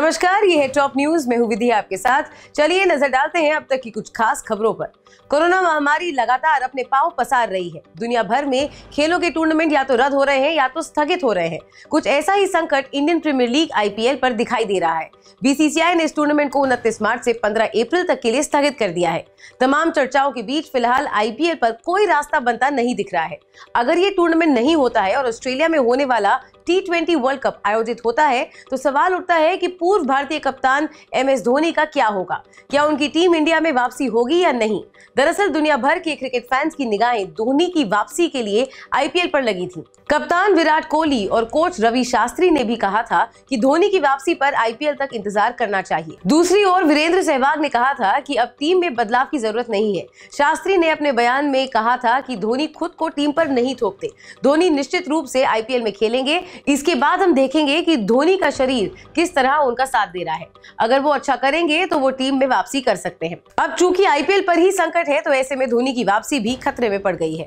नमस्कार, ये है टॉप न्यूज़, मैं हूँ विधि आपके साथ। चलिए नज़र डालते हैं अब तक की कुछ खास खबरों पर। कोरोना महामारी लगातार अपने पाँव पसार रही है। दुनिया भर में खेलों के टूर्नामेंट या तो रद्द हो रहे हैं या तो स्थगित हो रहे हैं। कुछ ऐसा ही संकट इंडियन प्रीमियर लीग, आईपीएल पर दिखाई दे रहा है। बीसीसीआई ने इस टूर्नामेंट को उनतीस मार्च से 15 अप्रैल तक के लिए स्थगित कर दिया है। तमाम चर्चाओं के बीच फ़िलहाल आईपीएल पर कोई रास्ता बनता नहीं दिख रहा है। अगर ये टूर्नामेंट नहीं होता है और ऑस्ट्रेलिया में होने वाला टी ट्वेंटी वर्ल्ड कप आयोजित होता है तो सवाल उठता है कि पूर्व भारतीय कप्तान एम एस धोनी का क्या होगा? क्या उनकी टीम इंडिया में वापसी होगी या नहीं? दरअसल दुनिया भर के क्रिकेट फैंस की निगाहें धोनी की वापसी के लिए आईपीएल पर लगी थी। कप्तान विराट कोहली और कोच रवि शास्त्री ने भी कहा था कि धोनी की वापसी पर आईपीएल तक इंतज़ार करना चाहिए। दूसरी ओर वीरेंद्र सहवाग ने कहा था कि अब टीम में बदलाव की ज़रूरत नहीं है। शास्त्री ने अपने बयान में कहा था कि धोनी खुद को टीम पर नहीं थोपते। धोनी निश्चित रूप से आईपीएल में खेलेंगे इसके बाद हम देखेंगे कि धोनी का शरीर किस तरह उनका साथ दे रहा है। अगर वो अच्छा करेंगे तो वो टीम में वापसी कर सकते हैं। अब चूँकि आईपीएल पर ही संकट है तो ऐसे में धोनी की वापसी भी खतरे में पड़ गई है।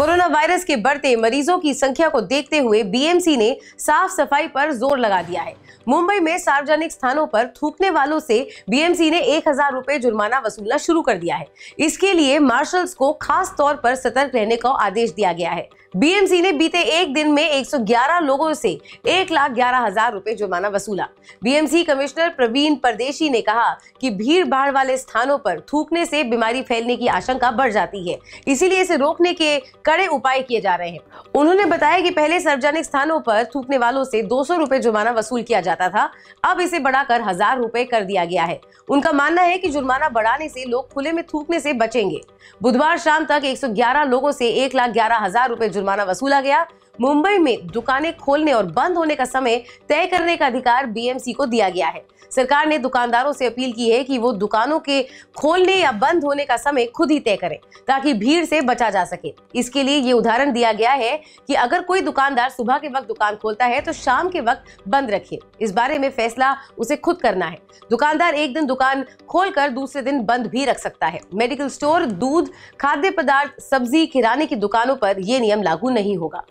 कोरोना वायरस के बढ़ते मरीजों की संख्या को देखते हुए बीएमसी ने साफ़ सफ़ाई पर ज़ोर लगा दिया है। मुंबई में सार्वजनिक स्थानों पर थूकने वालों से बीएमसी ने एक हज़ार रूपए जुर्माना वसूलना शुरू कर दिया है। इसके लिए मार्शल्स को खास तौर पर सतर्क रहने का आदेश दिया गया है। बीएमसी ने बीते एक दिन में 111 लोगों से एक लाख ग्यारह हज़ार रूपए जुर्माना वसूला। बीएमसी कमिश्नर प्रवीण परदेशी ने कहा कि भीड़ भाड़ वाले स्थानों पर थूकने से बीमारी फैलने की आशंका बढ़ जाती है। इसीलिए इसे रोकने के कड़े उपाय किए जा रहे हैं। उन्होंने बताया कि पहले सार्वजनिक स्थानों पर थूकने वालों से दो सौ जुर्माना वसूल किया जाता था, अब इसे बढ़ाकर हज़ार रूपए कर दिया गया है। उनका मानना है की जुर्माना बढ़ाने से लोग खुले में थूकने से बचेंगे। बुधवार शाम तक 111 लोगों से एक लाख ग्यारह हज़ार रूपए जुर्माना वसूला गया। मुंबई में दुकानें खोलने और बंद होने का समय तय करने का अधिकार बीएमसी को दिया गया है। सरकार ने दुकानदारों से अपील की है कि वो दुकानों के खोलने या बंद होने का समय खुद ही तय करें, ताकि भीड़ से बचा जा सके। इसके लिए ये उदाहरण दिया गया है कि अगर कोई दुकानदार सुबह के वक्त दुकान खोलता है तो शाम के वक्त बंद रखे इस बारे में फैसला उसे खुद करना है। दुकानदार एक दिन दुकान खोलकर दूसरे दिन बंद भी रख सकता है। मेडिकल स्टोर, दूध, खाद्य पदार्थ, सब्ज़ी, किराने की दुकानों पर यह नियम लागू नहीं होगा।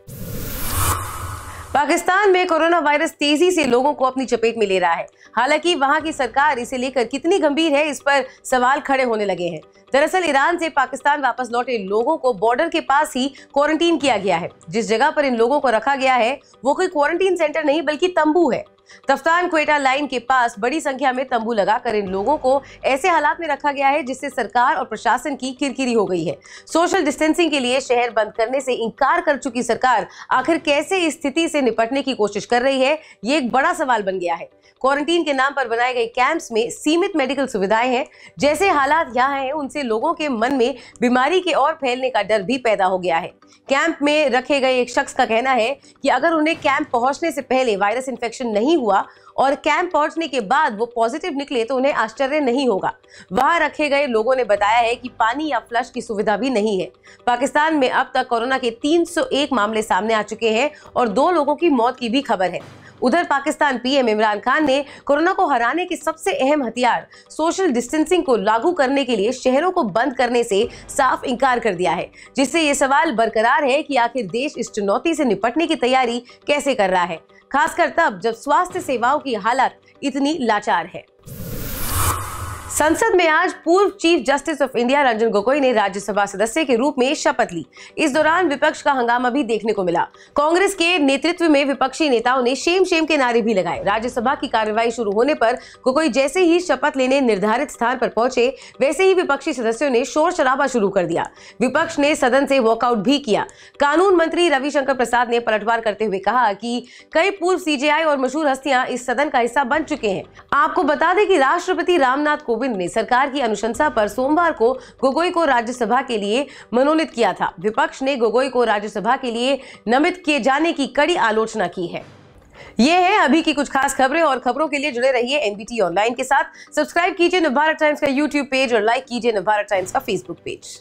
पाकिस्तान में कोरोना वायरस तेज़ी से लोगों को अपनी चपेट में ले रहा है। हालाँकि वहाँ की सरकार इसे लेकर कितनी गंभीर है, इस पर सवाल खड़े होने लगे हैं। दरअसल ईरान से पाकिस्तान वापस लौटे लोगों को बॉर्डर के पास ही क्वारंटीन किया गया है। जिस जगह पर इन लोगों को रखा गया है, वो कोई क्वारंटीन सेंटर नहीं, बल्कि तंबू है। तफ्तान क्वेटा लाइन के पास बड़ी संख्या में तंबू लगाकर इन लोगों को ऐसे हालात में रखा गया है जिससे सरकार और प्रशासन की किरकिरी हो गई है। सोशल डिस्टेंसिंग के लिए शहर बंद करने से इंकार कर चुकी सरकार आखिर कैसे इस स्थिति से निपटने की कोशिश कर रही है, ये एक बड़ा सवाल बन गया है। क्वारंटीन के नाम पर बनाए गए कैंप्स में सीमित मेडिकल सुविधाएँ हैं। जैसे हालात यहाँ हैं, उनसे लोगों के मन में बीमारी के और फैलने का डर भी पैदा हो गया है। कैंप में रखे गए एक शख्स का कहना है कि अगर उन्हें कैंप पहुँचने से पहले वायरस इन्फेक्शन नहीं हुआ और कैंप पहुँचने के बाद वो पॉजिटिव निकले तो उन्हें आश्चर्य नहीं होगा। वहाँ रखे गए लोगों ने बताया है कि पानी या फ्लश की सुविधा भी नहीं है। पाकिस्तान में अब तक कोरोना के 301 मामले सामने आ चुके हैं और दो लोगों की मौत की भी खबर है। उधर पाकिस्तान पीएम इमरान खान ने कोरोना को हराने के सबसे अहम हथियार सोशल डिस्टेंसिंग को लागू करने के लिए शहरों को बंद करने से साफ़ इंकार कर दिया है, जिससे ये सवाल बरकरार है कि आखिर देश इस चुनौती से निपटने की तैयारी कैसे कर रहा है। खासकर तब जब स्वास्थ्य सेवाओं की हालत इतनी लाचार है। संसद में आज पूर्व chief justice of India Ranjan Gogoi ने राज्यसभा सदस्य के रूप में शपथ ली। इस दौरान विपक्ष का हंगामा भी देखने को मिला। कांग्रेस के नेतृत्व में विपक्षी नेताओं ने शेम शेम के नारे भी लगाए। राज्यसभा की कार्यवाही शुरू होने पर गोगोई जैसे ही शपथ लेने निर्धारित स्थान पर पहुँचे, वैसे ही विपक्षी सदस्यों ने शोर शराबा शुरू कर दिया। विपक्ष ने सदन से वॉकआउट भी किया। कानून मंत्री रविशंकर प्रसाद ने पलटवार करते हुए कहा कि कई पूर्व सीजेआई और मशहूर हस्तियाँ इस सदन का हिस्सा बन चुके हैं। आपको बता दें कि राष्ट्रपति रामनाथ कोविंद कोविंद ने सरकार की अनुशंसा पर सोमवार को गोगोई को राज्यसभा के लिए मनोनीत किया था। विपक्ष ने गोगोई को राज्यसभा के लिए नमित किए जाने की कड़ी आलोचना की है। ये है अभी की कुछ खास खबरें और खबरों के लिए जुड़े रहिए एनबीटी ऑनलाइन के साथ। सब्सक्राइब कीजिए नवभारत टाइम्स का यूट्यूब पेज और लाइक कीजिए नवभारत टाइम्स का फेसबुक पेज।